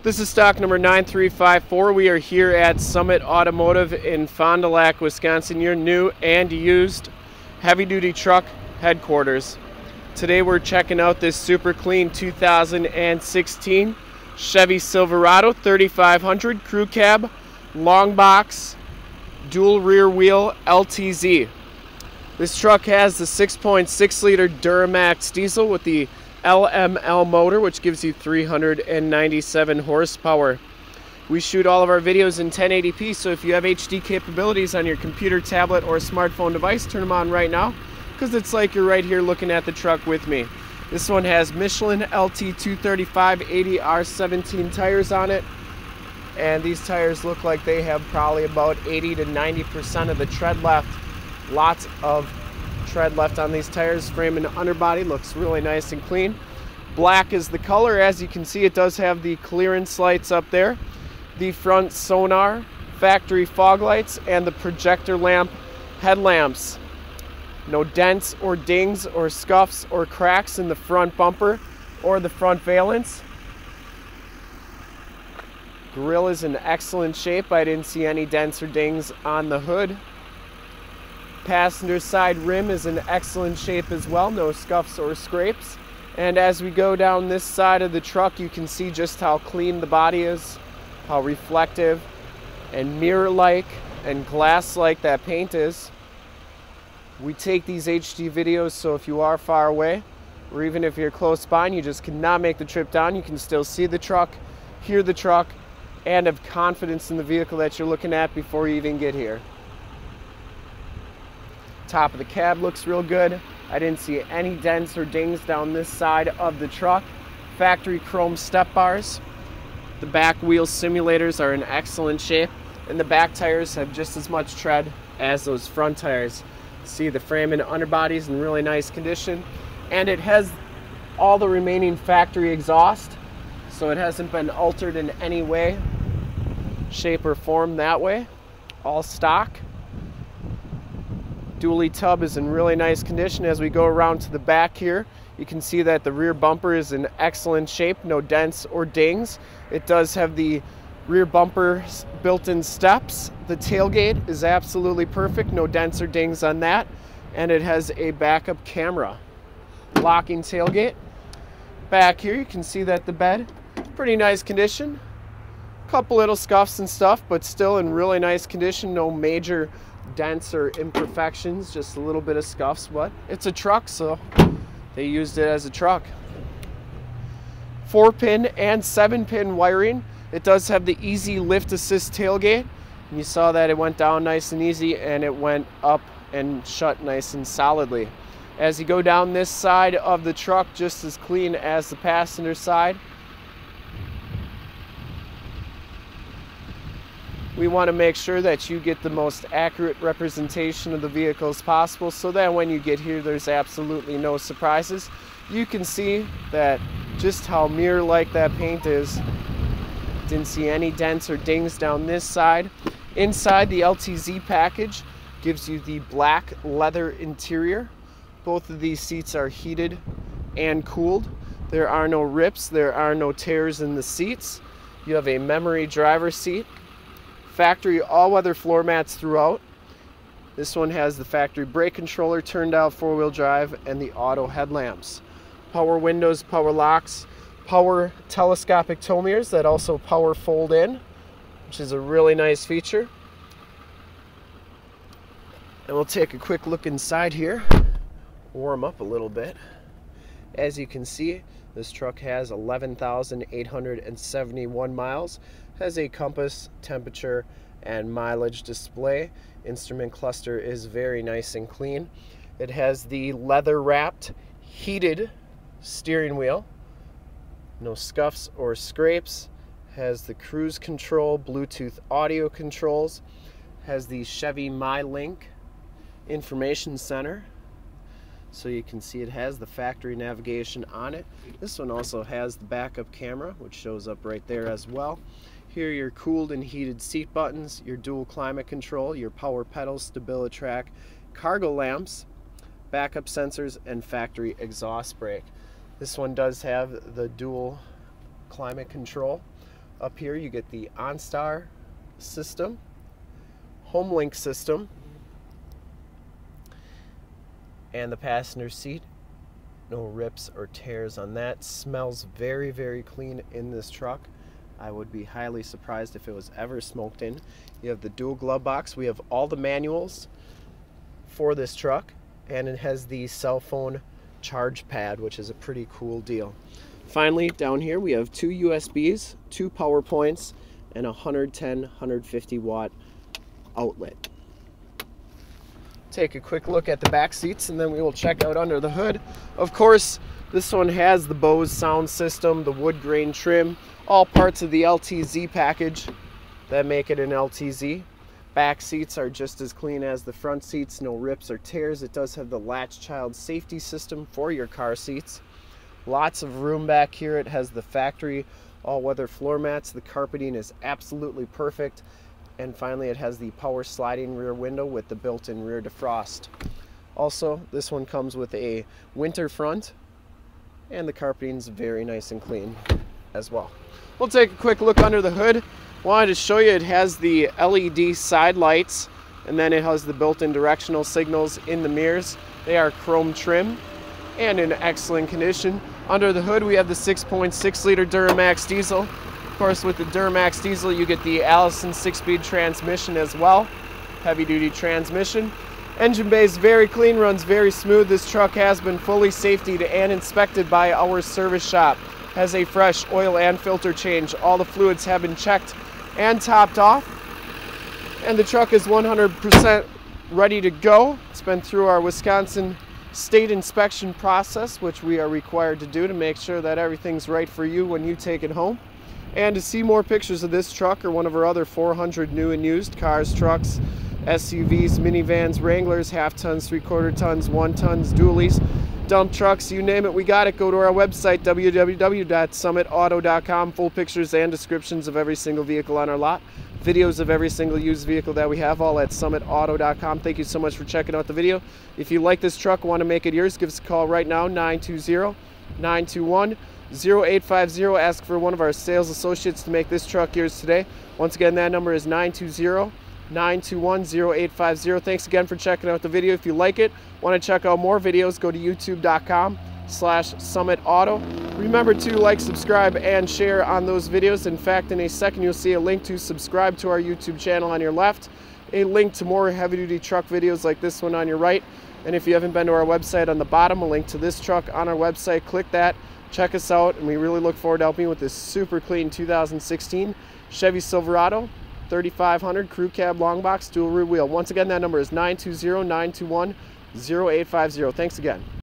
This is stock number 9354. We are here at Summit Automotive in Fond du Lac, Wisconsin, your new and used heavy duty truck headquarters. Today we're checking out this super clean 2016 Chevy Silverado 3500 crew cab, long box, dual rear wheel LTZ. This truck has the 6.6 liter Duramax diesel with the LML motor, which gives you 397 horsepower. We shoot all of our videos in 1080p, so if you have HD capabilities on your computer, tablet, or smartphone device, turn them on right now, because it's like you're right here looking at the truck with me. This one has Michelin LT 235 80 R17 tires on it, and these tires look like they have probably about 80 to 90% of the tread left. Lots of tread left on these tires. Frame and underbody looks really nice and clean. Black is the color. As you can see, it does have the clearance lights up there, the front sonar, factory fog lights, and the projector lamp headlamps. No dents or dings or scuffs or cracks in the front bumper or the front valance. Grill is in excellent shape. I didn't see any dents or dings on the hood. Passenger side rim is in excellent shape as well, no scuffs or scrapes. And as we go down this side of the truck, you can see just how clean the body is, how reflective and mirror-like and glass-like that paint is. We take these HD videos, so if you are far away, or even if you're close by and you just cannot make the trip down, you can still see the truck, hear the truck, and have confidence in the vehicle that you're looking at before you even get here. Top of the cab looks real good. I didn't see any dents or dings down this side of the truck. Factory chrome step bars. The back wheel simulators are in excellent shape and the back tires have just as much tread as those front tires. See the frame and underbody is in really nice condition and it has all the remaining factory exhaust so it hasn't been altered in any way, shape or form that way. All stock. Dually tub is in really nice condition. As we go around to the back here, you can see that the rear bumper is in excellent shape, no dents or dings. It does have the rear bumper built-in steps. The tailgate is absolutely perfect, no dents or dings on that. And it has a backup camera. Locking tailgate. Back here you can see that the bed, pretty nice condition. Couple little scuffs and stuff, but still in really nice condition, no major dents or imperfections, just a little bit of scuffs, but it's a truck, so they used it as a truck. Four pin and seven pin wiring. It does have the easy lift assist tailgate. You saw that it went down nice and easy and it went up and shut nice and solidly. As you go down this side of the truck, just as clean as the passenger side. We want to make sure that you get the most accurate representation of the vehicle as possible so that when you get here there's absolutely no surprises. You can see that just how mirror-like that paint is. Didn't see any dents or dings down this side. Inside the LTZ package gives you the black leather interior. Both of these seats are heated and cooled. There are no rips, there are no tears in the seats. You have a memory driver seat Factory all-weather floor mats throughout. This one has the factory brake controller, turn dial four-wheel drive, and the auto headlamps. Power windows, power locks, power telescopic tow mirrors that also power fold in, which is a really nice feature. And we'll take a quick look inside here, warm up a little bit. As you can see, this truck has 11,871 miles, has a compass, temperature, and mileage display. Instrument cluster is very nice and clean. It has the leather wrapped heated steering wheel. No scuffs or scrapes. Has the cruise control, Bluetooth audio controls. Has the Chevy MyLink information center so you can see it has the factory navigation on it. This one also has the backup camera which shows up right there as well. Here your cooled and heated seat buttons, your dual climate control, your power pedals, StabiliTrak, cargo lamps, backup sensors, and factory exhaust brake. This one does have the dual climate control. Up here you get the OnStar system, HomeLink system, and the passenger seat. No rips or tears on that. Smells very, very clean in this truck. I would be highly surprised if it was ever smoked in. You have the dual glove box. We have all the manuals for this truck, and it has the cell phone charge pad, which is a pretty cool deal. Finally, down here we have two USBs, two power points, and a 110, 150 watt outlet. Take a quick look at the back seats and then we will check out under the hood. Of course, this one has the Bose sound system, the wood grain trim, all parts of the LTZ package that make it an LTZ. Back seats are just as clean as the front seats, no rips or tears. It does have the latch child safety system for your car seats. Lots of room back here. It has the factory all-weather floor mats. The carpeting is absolutely perfect. And finally, it has the power sliding rear window with the built-in rear defrost. Also, this one comes with a winter front and the carpeting is very nice and clean as well. We'll take a quick look under the hood. Wanted to show you it has the LED side lights and then it has the built-in directional signals in the mirrors. They are chrome trim and in excellent condition. Under the hood we have the 6.6 liter Duramax diesel. Course with the Duramax diesel you get the Allison 6-speed transmission as well. Heavy duty transmission. Engine bay is very clean, runs very smooth. This truck has been fully safetied and inspected by our service shop. Has a fresh oil and filter change. All the fluids have been checked and topped off. And the truck is 100% ready to go. It's been through our Wisconsin state inspection process, which we are required to do to make sure that everything's right for you when you take it home. And to see more pictures of this truck or one of our other 400 new and used cars, trucks, SUVs, minivans, Wranglers, half tons, three quarter tons, one tons, dualies, dump trucks, you name it, we got it. Go to our website, www.summitauto.com. Full pictures and descriptions of every single vehicle on our lot. Videos of every single used vehicle that we have, all at summitauto.com. Thank you so much for checking out the video. If you like this truck, want to make it yours, give us a call right now, 920 921 0850. Ask for one of our sales associates to make this truck yours today. Once again, that number is 920 921-0850. Thanks again for checking out the video. If you like it, want to check out more videos, go to youtube.com slash summit auto. Remember to like, subscribe, and share on those videos. In fact, in a second, you'll see a link to subscribe to our YouTube channel on your left, a link to more heavy-duty truck videos like this one on your right. And if you haven't been to our website on the bottom, a link to this truck on our website. Click that, check us out, and we really look forward to helping you with this super clean 2016 Chevy Silverado 3500 crew cab long box dual rear wheel. Once again, that number is 920 921 0850. Thanks again.